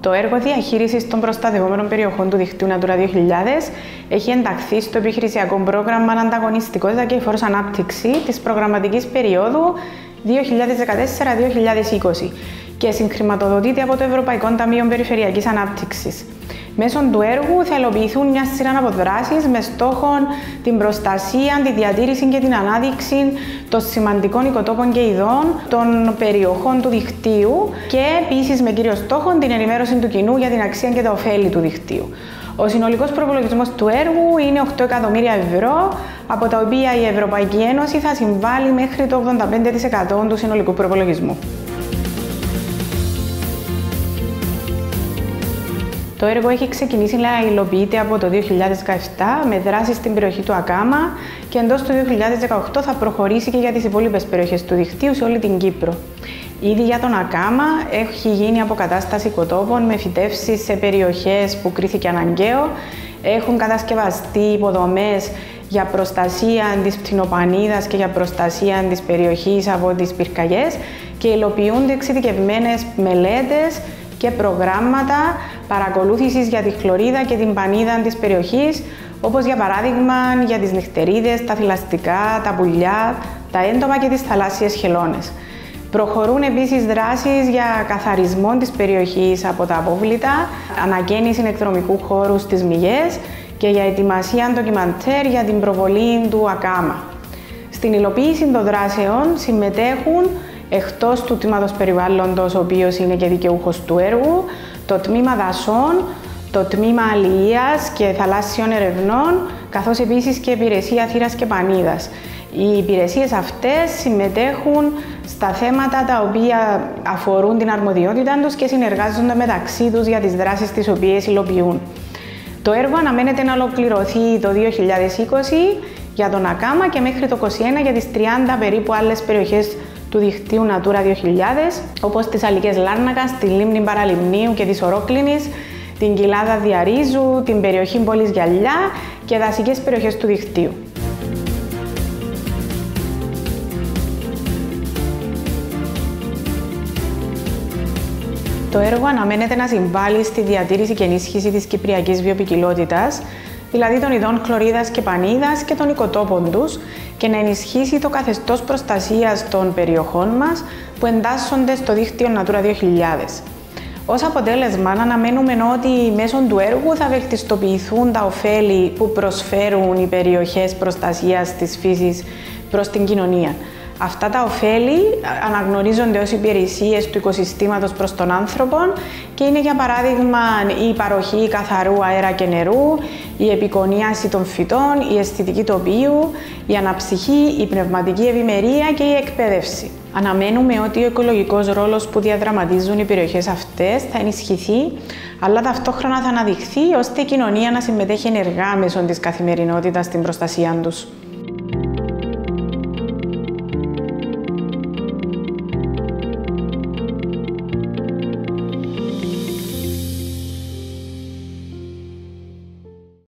Το έργο διαχείρισης των προστατευόμενων περιοχών του δικτύου Natura 2000 έχει ενταχθεί στο επιχειρησιακό πρόγραμμα Ανταγωνιστικότητα και Φόρος Ανάπτυξη της προγραμματικής περίοδου 2014-2020 και συγχρηματοδοτείται από το Ευρωπαϊκό Ταμείο Περιφερειακής Ανάπτυξης. Μέσω του έργου θα υλοποιηθούν μια σειρά από δράσει με στόχο την προστασία, τη διατήρηση και την ανάδειξη των σημαντικών οικοτόπων και ειδών των περιοχών του δικτύου και επίσης με κύριο στόχο την ενημέρωση του κοινού για την αξία και τα ωφέλη του δικτύου. Ο συνολικός προπολογισμό του έργου είναι 8 εκατομμύρια ευρώ, από τα οποία η Ευρωπαϊκή Ένωση θα συμβάλλει μέχρι το 85% του συνολικού προπολογισμού. Το έργο έχει ξεκινήσει να υλοποιείται από το 2017 με δράση στην περιοχή του Ακάμα και εντός του 2018 θα προχωρήσει και για τις υπόλοιπες περιοχές του δικτύου σε όλη την Κύπρο. Ήδη για τον Ακάμα έχει γίνει αποκατάσταση οικοτόπων με φυτεύσει σε περιοχές που κρίθηκε αναγκαίο. Έχουν κατασκευαστεί υποδομές για προστασία της πτυνοπανίδας και για προστασία της περιοχής από τις πυρκαγιές και υλοποιούνται εξειδικευμένες μελέτες και προγράμματα παρακολούθησης για τη χλωρίδα και την πανίδα της περιοχής, όπως για παράδειγμα για τις νυχτερίδες, τα θηλαστικά, τα πουλιά, τα έντομα και τις θαλάσσιες χελώνες. Προχωρούν επίσης δράσεις για καθαρισμό της περιοχής από τα απόβλητα, ανακαίνιση εκδρομικού χώρου στις μυγές και για ετοιμασία ντοκιμαντέρ για την προβολή του ΑΚΑΜΑ. Στην υλοποίηση των δράσεων συμμετέχουν εκτός του τμήματος περιβάλλοντος, ο οποίος είναι και δικαιούχος του έργου, το τμήμα δασών, το τμήμα αλληλείας και θαλάσσιων ερευνών, καθώς επίσης και υπηρεσία θύρας και πανίδας. Οι υπηρεσίες αυτές συμμετέχουν στα θέματα τα οποία αφορούν την αρμοδιότητα τους και συνεργάζονται μεταξύ τους για τις δράσεις τις οποίες υλοποιούν. Το έργο αναμένεται να ολοκληρωθεί το 2020 για τον ΑΚΑΜΑ και μέχρι το 2021 για τις 30 περίπου άλλες περιοχές του δικτύου Natura 2000, όπως τις Αλικές Λάρνακας, τη Λίμνη Παραλιμνίου και της Ορόκλινης, την Κοιλάδα Διαρίζου, την περιοχή Πόλης Γυαλιά και δασικές περιοχές του δικτύου. Το έργο αναμένεται να συμβάλλει στη διατήρηση και ενίσχυση της κυπριακής βιοπικιλότητας, δηλαδή των ειδών χλωρίδας και πανίδας και των οικοτόπων τους και να ενισχύσει το καθεστώς προστασίας των περιοχών μας που εντάσσονται στο δίκτυο Natura 2000. Ω αποτέλεσμα, αναμένουμε ότι μέσω του έργου θα βελτιστοποιηθούν τα ωφέλη που προσφέρουν οι περιοχές προστασίας της φύσης προς την κοινωνία. Αυτά τα ωφέλη αναγνωρίζονται ως υπηρεσίες του οικοσυστήματος προς τον άνθρωπο και είναι για παράδειγμα η παροχή καθαρού αέρα και νερού, η επικονίαση των φυτών, η αισθητική τοπίου, η αναψυχή, η πνευματική ευημερία και η εκπαίδευση. Αναμένουμε ότι ο οικολογικός ρόλος που διαδραματίζουν οι περιοχές αυτές θα ενισχυθεί, αλλά ταυτόχρονα θα αναδειχθεί ώστε η κοινωνία να συμμετέχει ενεργά μέσω της καθημερινότητας στην προστασία τους.